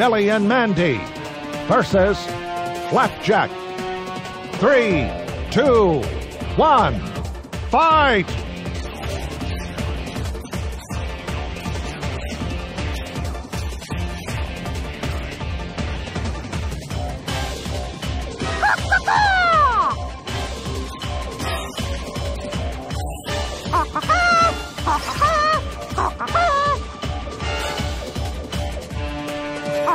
Billy and Mandy versus Flapjack. Three, two, one, fight!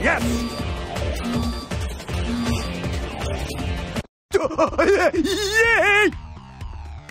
Yes! Yay!